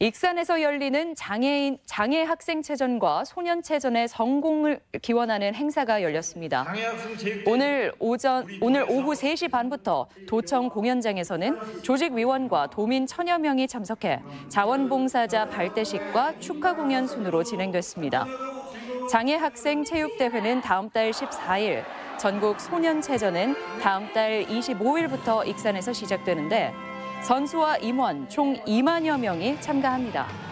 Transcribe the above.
익산에서 열리는 장애인 장애 학생 체전과 소년 체전의 성공을 기원하는 행사가 열렸습니다. 체육 오늘 오전 오늘 오후 3시 반부터 도청 공연장에서는 조직 위원과 도민 천여 명이 참석해 자원봉사자 발대식과 축하 공연 순으로 진행됐습니다. 장애 학생 체육 대회는 다음 달 14일, 전국 소년 체전은 다음 달 25일부터 익산에서 시작되는데 선수와 임원 총 2만여 명이 참가합니다.